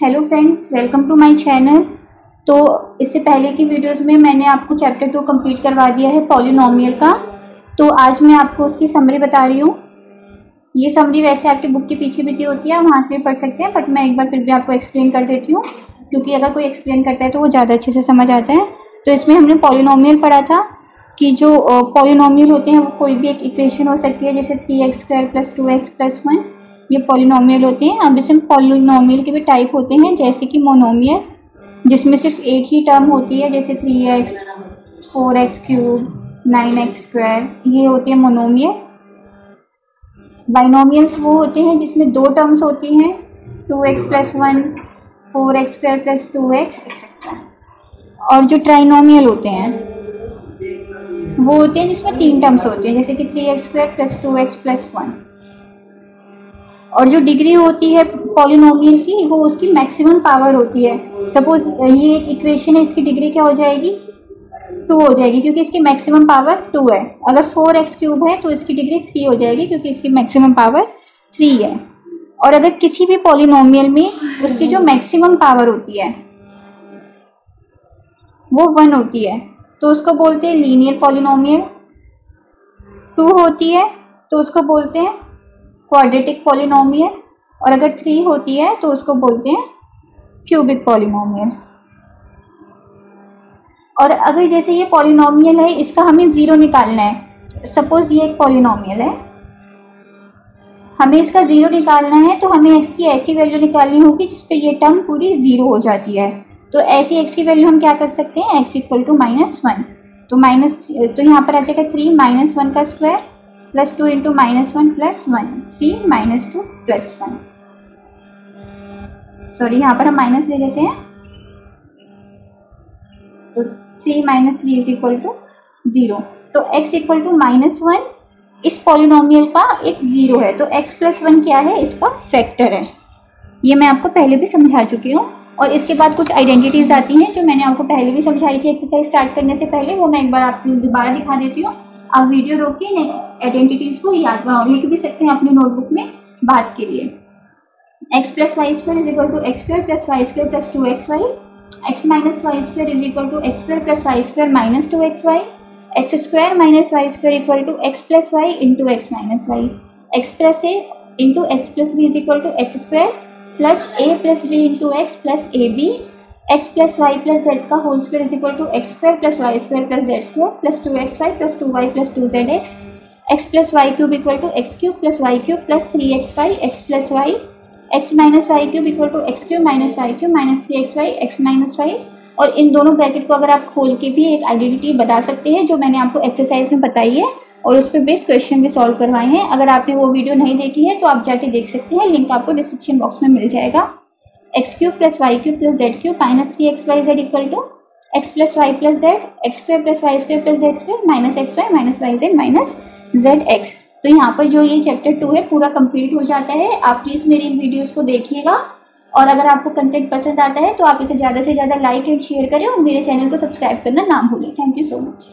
Hello friends welcome to my channel तो इससे पहले की वीडियोस में मैंने आपको चैप्टर टू कंप्लीट करवा दिया है पॉलिनोमियल का। तो आज मैं आपको उसकी समरी बता रही हूँ। ये समरी वैसे आपकी बुक के पीछे भी दी होती है वहाँ से भी पढ़ सकते हैं बट मैं एक बार फिर भी आपको एक्सप्लेन कर देती हूँ, क्योंकि अगर कोई एक्सप्लेन करता है तो वो ज़्यादा अच्छे से समझ आता है। तो इसमें हमने पॉलिनोमियल पढ़ा था कि जो पॉलिनोमियल होते हैं वो कोई भी एक इक्वेशन हो सकती है, जैसे three X square plus two X plus one ये पॉलिनोमियल होते हैं। अब इसमें पॉलिनोमियल के भी टाइप होते हैं, जैसे कि मोनोमियल जिसमें सिर्फ़ एक ही टर्म होती है, जैसे three X four X cube nine X square ये होती है मोनोमियल बाइनोमियल्स वो होते हैं जिसमें दो टर्म्स होती हैं two X plus one four X square plus two X etcetera और जो ट्राइनोमियल होते हैं, वो होते हैं जिसमें तीन टर्म्स होते हैं, जैसे कि three x square plus two x plus one और जो डिग्री होती है पॉलिनोमियल की, वो उसकी मैक्सिमम पावर होती है। सपोज़, ये एक इक्वेशन है, इसकी डिग्री क्या हो जाएगी? टू हो जाएगी, क्योंकि इसकी मैक्सिमम पावर टू है। अगर फोर एक्स क्यूब है तो इसकी डिग्री थ्री हो जाएगी, क्योंकि इसकी मैक्सिमम पावर थ्री है। और अगर किसी भी पॉलिनोमियल में उसकी जो मैक्सिमम पावर होती है, वो वन होती है तो उसको बोलते हैं लीनियर पॉलिनोमियल। टू होती है तो उसको बोलते हैं क्वाड्रेटिक पॉलिनोमियल और अगर थ्री होती है तो उसको बोलते हैं क्यूबिक पॉलिनोमियल और अगर जैसे ये पॉलिनोमियल है, इसका हमें ज़ीरो निकालना है. सपोज़ ये एक पॉलिनोमियल है. हमें इसका ज़ीरो निकालना है तो हमें एक्स की ऐसी वैल्यू निकालनी होगी जिसपे ये टर्म पूरी ज़ीरो हो जाती है. तो ऐसी एक्स की वैल्यू हम क्या कर सकते हैं? X equal to minus one तो माइनस तो यहाँ पर आ जाएगा थ्री माइनस वन का square plus two into minus one plus one three minus two plus one sorry यहाँ पर हम माइनस ले लेते हैं। तो three minus three is equal to zero तो x equal to minus one इस पॉलिनोमियल का एक ज़ीरो है। तो x प्लस वन क्या है? इसका फैक्टर है। ये मैं आपको पहले भी समझा चुकी हूँ। और इसके बाद कुछ आइडेंटिटीज़ आती हैं जो मैंने आपको पहले भी समझाई थी एक्सरसाइज स्टार्ट करने से पहले। वो मैं एक बार आपको दोबारा दिखा देती हूँ। आप वीडियो रोक के आइडेंटिटीज को याद लिख भी सकते हैं अपने नोटबुक में बात के लिए। X plus y square is equal to x square plus y square plus two x y x minus y square is equal to x square plus y square minus two x y x square minus y square equal to x plus y into x minus y x plus a into x plus b is equal to x square plus a plus b into x plus a b x plus y plus z का whole square is equal to x square plus y square plus z square plus two x y plus two y plus two z x x plus y cube equal to x cube plus y cube plus three x y x plus y x minus y cube equal to x cube minus y cube minus three x y x minus y और इन दोनों bracket को अगर आप खोल के भी एक आइडेंटिटी बता सकते हैं, जो मैंने आपको एक्सरसाइज में बताई है, और उस पर बेस्ड क्वेश्चन भी सॉल्व करवाए हैं, अगर आपने वो वीडियो नहीं देखी है तो आप जाके देख सकते हैं लिंक आपको डिस्क्रिप्शन बॉक्स में मिल जाएगा। X cube plus y cube plus z cube minus three x y z equal to x plus y plus z x square plus y square plus z square minus x y minus y z minus z x तो यहाँ पर जो ये chapter two है, पूरा complete हो जाता है। आप प्लीज़ मेरी इन वीडियोज़ को देखिएगा। और अगर आपको कंटेंट पसंद आता है तो आप इसे ज़्यादा से ज़्यादा लाइक एंड शेयर करें और मेरे चैनल को सब्सक्राइब करना ना भूलें। Thank you so much